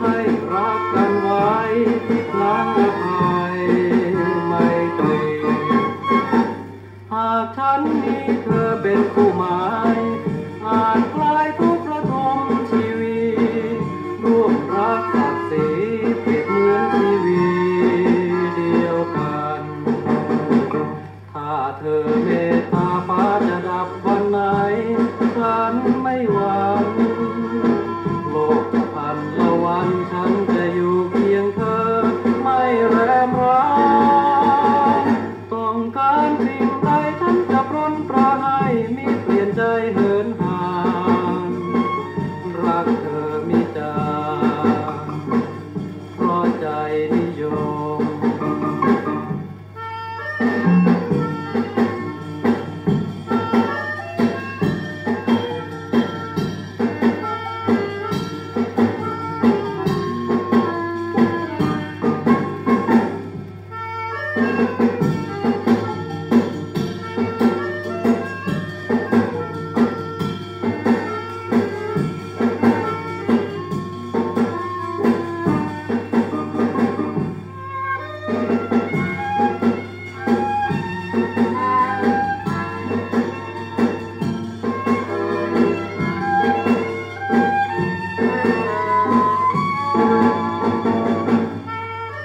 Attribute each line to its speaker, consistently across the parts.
Speaker 1: ให้รักกันไว้ ฉันมีเธอเป็นคู่หมายอาจ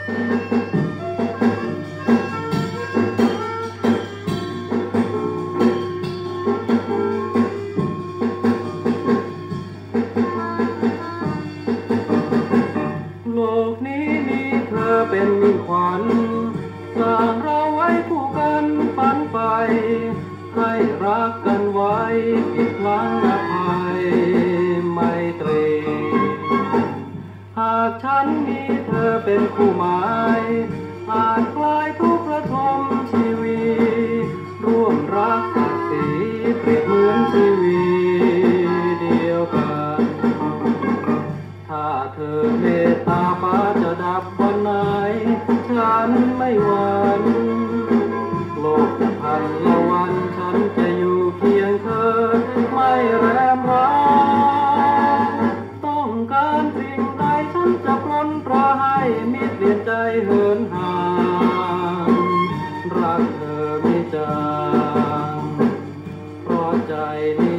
Speaker 1: โลกนี้มีเธอเป็นขวัญสร้างเราไว้คู่กันฝันไป ให้รักกันไว้อีกครั้งอภัยไม่ตรี หากฉันมี อเป็นคู่หมายอาจคลายทุกระทมชีวีร่วมรักศักดิ์ศรีเปรียบเหมือนชีวีเดียวกัน ถ้าเธอเมตตาฟ้าจะดับวันไหน ฉันไม่หวั่น นห่างรักเธอไม่จางเพราะใจนี้